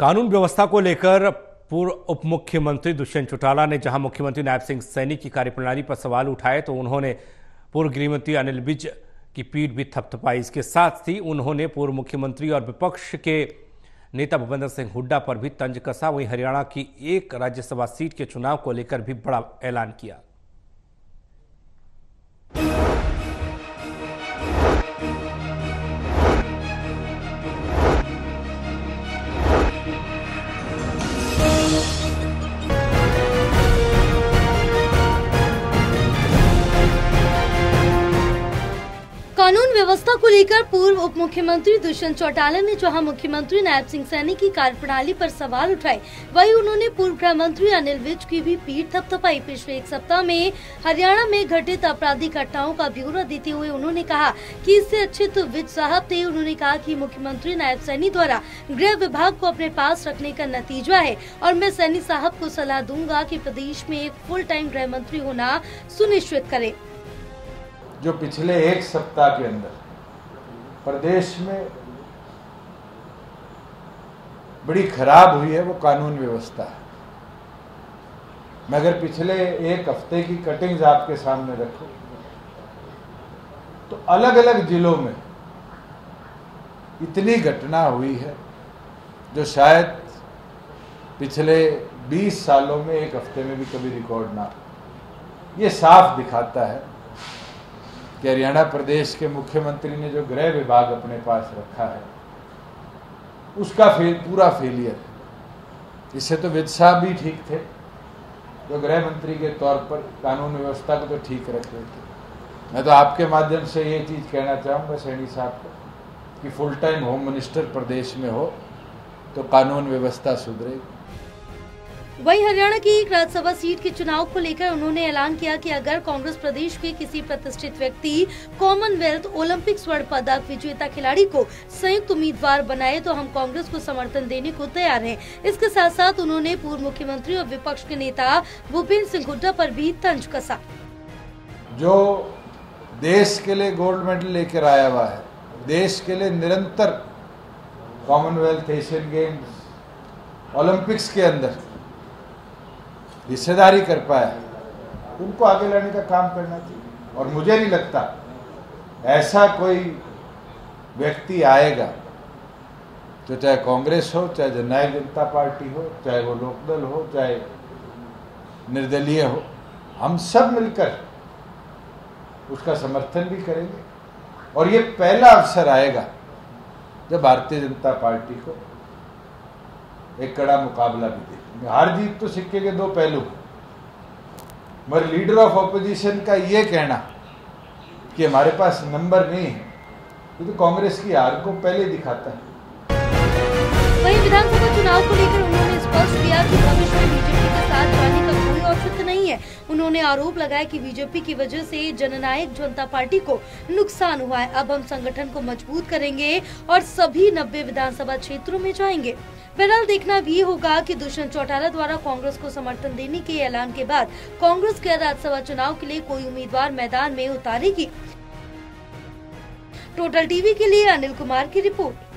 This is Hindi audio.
कानून व्यवस्था को लेकर पूर्व उप मुख्यमंत्री दुष्यंत चौटाला ने, जहाँ मुख्यमंत्री नायब सिंह सैनी की कार्यप्रणाली पर सवाल उठाए तो उन्होंने पूर्व गृहमंत्री अनिल विज की पीठ भी थपथपाई। इसके साथ ही उन्होंने पूर्व मुख्यमंत्री और विपक्ष के नेता भूपेंद्र सिंह हुड्डा पर भी तंज कसा। वहीं हरियाणा की एक राज्यसभा सीट के चुनाव को लेकर भी बड़ा ऐलान किया। व्यवस्था को लेकर पूर्व उप मुख्यमंत्री दुष्यंत चौटाला ने जहाँ मुख्यमंत्री नायब सिंह सैनी की कार्यप्रणाली पर सवाल उठाए। वहीं उन्होंने पूर्व गृह मंत्री अनिल विज की भी पीठ थपथपाई। पिछले एक सप्ताह में हरियाणा में घटित आपराधिक घटनाओं का ब्यौरा देते हुए उन्होंने कहा कि इससे अच्छे तो विज साहब थे। उन्होंने कहा की मुख्यमंत्री नायब सैनी द्वारा गृह विभाग को अपने पास रखने का नतीजा है और मैं सैनी साहब को सलाह दूँगा की प्रदेश में एक फुल टाइम गृह मंत्री होना सुनिश्चित करे। जो पिछले एक सप्ताह के अंदर प्रदेश में बड़ी खराब हुई है, वो कानून व्यवस्था है। मैं अगर पिछले एक हफ़्ते की कटिंग्स आपके सामने रखूँ तो अलग अलग जिलों में इतनी घटना हुई है, जो शायद पिछले 20 सालों में एक हफ़्ते में भी कभी रिकॉर्ड ना ये साफ़ दिखाता है कि हरियाणा प्रदेश के मुख्यमंत्री ने जो गृह विभाग अपने पास रखा है, उसका फेल, पूरा फेलियर है। इससे तो विद साहब भी ठीक थे, जो तो गृह मंत्री के तौर पर कानून व्यवस्था को तो ठीक रख रहे थे। मैं तो आपके माध्यम से ये चीज़ कहना चाहूँगा, सैनी साहब को, कि फुल टाइम होम मिनिस्टर प्रदेश में हो तो कानून व्यवस्था सुधरेगी। वहीं हरियाणा की एक राज्यसभा सीट के चुनाव को लेकर उन्होंने ऐलान किया कि अगर कांग्रेस प्रदेश के किसी प्रतिष्ठित व्यक्ति कॉमनवेल्थ ओलंपिक स्वर्ण पदक विजेता खिलाड़ी को संयुक्त उम्मीदवार बनाए तो हम कांग्रेस को समर्थन देने को तैयार हैं। इसके साथ साथ उन्होंने पूर्व मुख्यमंत्री और विपक्ष के नेता भूपेन्द्र सिंह हुड्डा पर भी तंज कसा जो देश के लिए गोल्ड मेडल लेकर आया हुआ है, देश के लिए निरंतर कॉमनवेल्थ एशियन गेम्स, ओलंपिक्स के अंदर हिस्सेदारी कर पाया। उनको आगे लाने का काम करना चाहिए। और मुझे नहीं लगता ऐसा कोई व्यक्ति आएगा तो चाहे कांग्रेस हो, चाहे जननायक जनता पार्टी हो, चाहे वो लोकदल हो, चाहे निर्दलीय हो, हम सब मिलकर उसका समर्थन भी करेंगे। और ये पहला अवसर आएगा जब भारतीय जनता पार्टी को एक कड़ा मुकाबला भी देखेंगे हार जीत तो सिक्के के दो पहलू। मगर लीडर ऑफ़ अपोजिशन का ये कहना कि हमारे पास नंबर नहीं है। ये तो कांग्रेस की हार को पहले दिखाता है। वहीं विधानसभा चुनाव को लेकर उन्होंने स्पष्ट किया कि भविष्य में बीजेपी के साथ जाने का कोई औचित्य नहीं है। उन्होंने आरोप लगाया कि बीजेपी की वजह से जननायक जनता पार्टी को नुकसान हुआ है। अब हम संगठन को मज़बूत करेंगे और सभी नब्बे विधानसभा क्षेत्रों में जाएँगे। फ़िलहाल देखना भी होगा कि दुष्यंत चौटाला द्वारा कांग्रेस को समर्थन देने के ऐलान के बाद कांग्रेस के राज्यसभा चुनाव के लिए कोई उम्मीदवार मैदान में उतारेगी। टोटल टीवी के लिए अनिल कुमार की रिपोर्ट।